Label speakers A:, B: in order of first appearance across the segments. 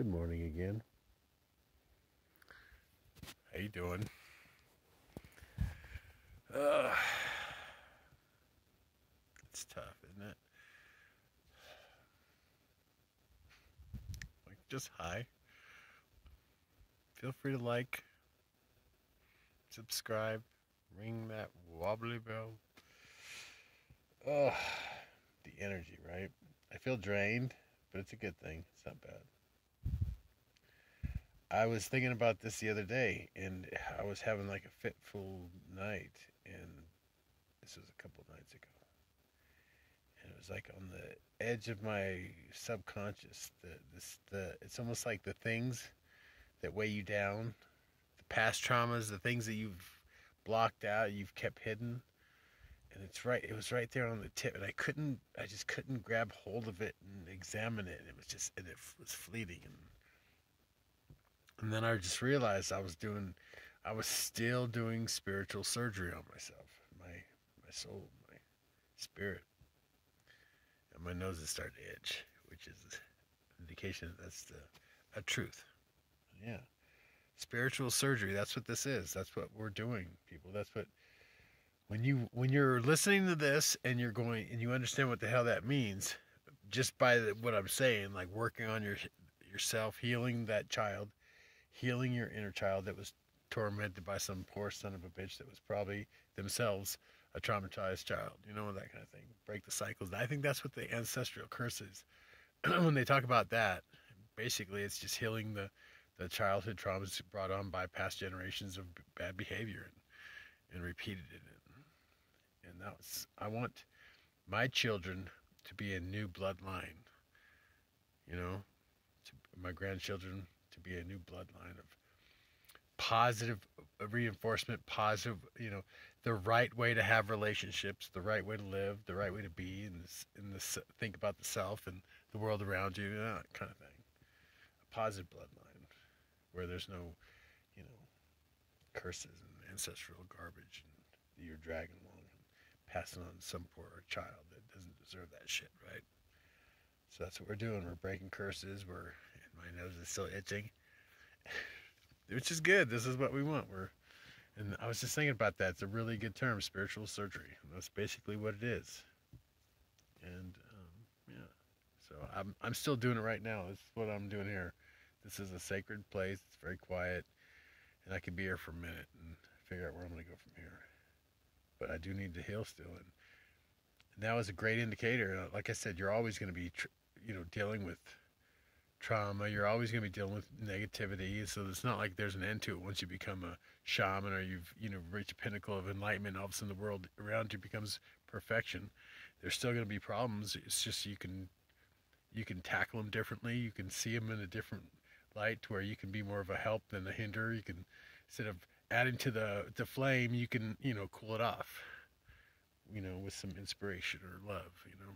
A: Good morning again. How you doing? Uh, it's tough, isn't it? Like just hi. Feel free to like, subscribe, ring that wobbly bell. Oh, the energy, right? I feel drained, but it's a good thing. It's not bad. I was thinking about this the other day, and I was having like a fitful night, and this was a couple nights ago, and it was like on the edge of my subconscious. The this the it's almost like the things that weigh you down, the past traumas, the things that you've blocked out, you've kept hidden, and it's right. It was right there on the tip, and I couldn't. I just couldn't grab hold of it and examine it. And it was just, and it was fleeting and and then I just realized I was doing, I was still doing spiritual surgery on myself, my my soul, my spirit, and my nose is starting to itch, which is indication that's the a truth. Yeah, spiritual surgery. That's what this is. That's what we're doing, people. That's what when you when you're listening to this and you're going and you understand what the hell that means, just by the, what I'm saying, like working on your yourself, healing that child healing your inner child that was tormented by some poor son of a bitch that was probably themselves a traumatized child, you know, that kind of thing. Break the cycles. I think that's what the ancestral curses. when they talk about that, basically it's just healing the, the childhood traumas brought on by past generations of bad behavior and, and repeated it. And, that was, I want my children to be a new bloodline, you know, to my grandchildren be a new bloodline of positive uh, reinforcement, positive, you know, the right way to have relationships, the right way to live, the right way to be, and this, in this, uh, think about the self and the world around you, uh, that kind of thing. A positive bloodline where there's no, you know, curses and ancestral garbage and you're dragging along and passing on some poor child that doesn't deserve that shit, right? So that's what we're doing. We're breaking curses. We're my nose is still itching, which is good. This is what we want. We're, and I was just thinking about that. It's a really good term, spiritual surgery. That's basically what it is. And um, yeah, so I'm I'm still doing it right now. This is what I'm doing here. This is a sacred place. It's very quiet, and I could be here for a minute and figure out where I'm going to go from here. But I do need to heal still, and now is a great indicator. Like I said, you're always going to be, you know, dealing with trauma. You're always going to be dealing with negativity. So it's not like there's an end to it once you become a shaman or you've you know reached a pinnacle of enlightenment. All of a sudden, the world around you becomes perfection. There's still going to be problems. It's just you can you can tackle them differently. You can see them in a different light where you can be more of a help than a hinder. You can instead of adding to the the flame, you can you know cool it off. You know, with some inspiration or love. You know,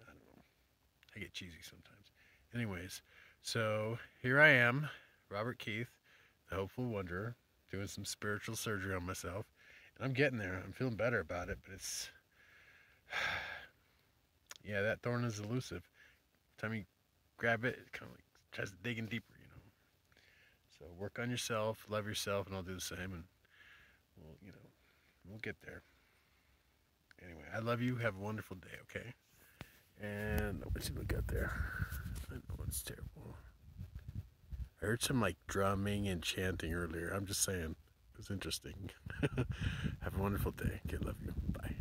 A: I don't know. I get cheesy sometimes. Anyways, so here I am, Robert Keith, the hopeful wanderer, doing some spiritual surgery on myself. And I'm getting there. I'm feeling better about it, but it's yeah, that thorn is elusive. Time you grab it, it kind of like tries to dig in deeper, you know. So work on yourself, love yourself, and I'll do the same, and we'll, you know, we'll get there. Anyway, I love you. Have a wonderful day, okay? And let's see what we got there. It's terrible. I heard some like drumming and chanting earlier. I'm just saying. It was interesting. Have a wonderful day. Okay, love you. Bye.